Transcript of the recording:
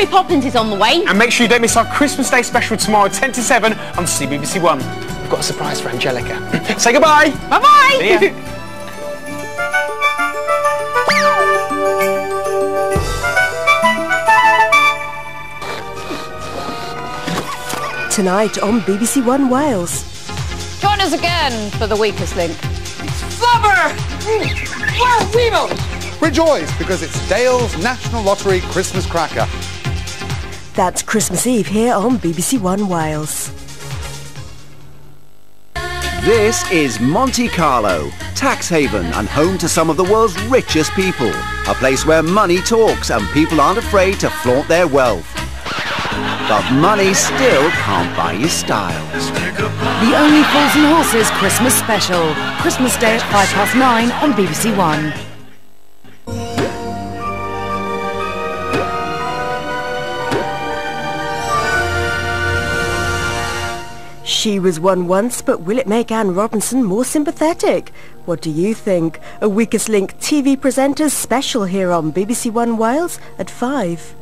Mary Poppins is on the way. And make sure you don't miss our Christmas Day special tomorrow 10 to 7 on CBBC One. We've got a surprise for Angellica. Say goodbye. Bye-bye. See ya. Tonight on BBC One Wales. Join us again for the weakest link. It's Flubber! Wow, Weevil! Rejoice because it's Dale's National Lottery Christmas Cracker. That's Christmas Eve here on BBC One Wales. This is Monte Carlo, tax haven and home to some of the world's richest people. A place where money talks and people aren't afraid to flaunt their wealth. But money still can't buy you style. The Only Fools and Horses Christmas Special. Christmas Day at 5 past 9 on BBC One. She was one once, but will it make Anne Robinson more sympathetic? What do you think? A Weakest Link TV presenters special here on BBC One Wales at 5.